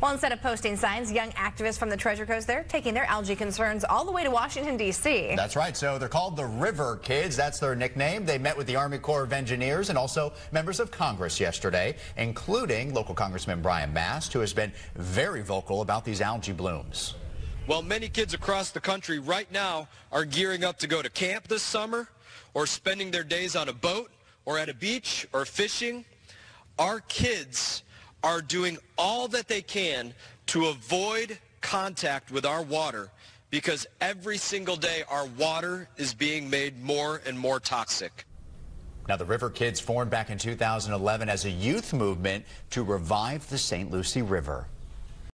Well, instead of posting signs, young activists from the Treasure Coast, they're taking their algae concerns all the way to Washington, D.C. That's right. So they're called the River Kidz. That's their nickname. They met with the Army Corps of Engineers and also members of Congress yesterday, including local Congressman Brian Mast, who has been very vocal about these algae blooms. Well, many kids across the country right now are gearing up to go to camp this summer or spending their days on a boat or at a beach or fishing. Our kids are doing all that they can to avoid contact with our water because every single day our water is being made more and more toxic. Now, the River Kidz formed back in 2011 as a youth movement to revive the St. Lucie River.